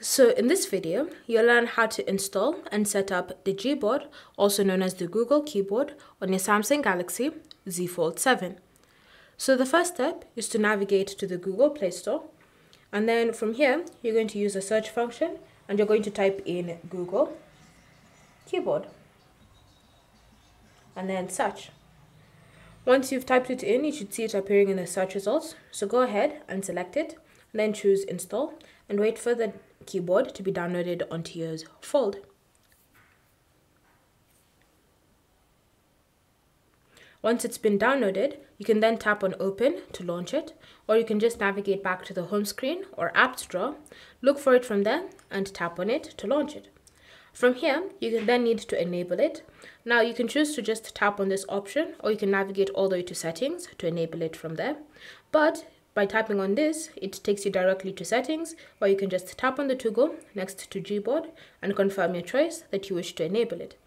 So in this video, you'll learn how to install and set up the Gboard, also known as the Google Keyboard, on your Samsung Galaxy Z Fold 7. So the first step is to navigate to the Google Play Store. And then from here, you're going to use the search function and you're going to type in Google Keyboard and then search. Once you've typed it in, you should see it appearing in the search results. So go ahead and select it, then choose install and wait for the keyboard to be downloaded onto your fold. Once it's been downloaded, you can then tap on open to launch it, or you can just navigate back to the home screen or apps drawer, look for it from there and tap on it to launch it. From here, you can then need to enable it. Now you can choose to just tap on this option or you can navigate all the way to settings to enable it from there. But by tapping on this, it takes you directly to settings where you can just tap on the toggle next to Gboard and confirm your choice that you wish to enable it.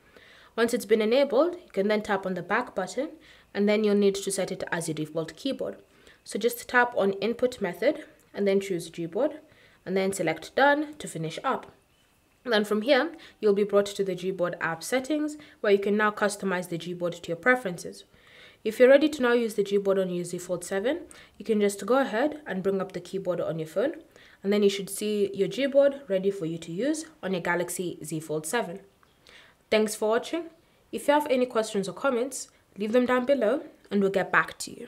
Once it's been enabled, you can then tap on the back button and then you'll need to set it as your default keyboard. So just tap on input method and then choose Gboard and then select done to finish up. then from here, you'll be brought to the Gboard app settings where you can now customize the Gboard to your preferences. If you're ready to now use the Gboard on your Z Fold 7, you can just go ahead and bring up the keyboard on your phone, and then you should see your Gboard ready for you to use on your Galaxy Z Fold 7. Thanks for watching. If you have any questions or comments, leave them down below and we'll get back to you.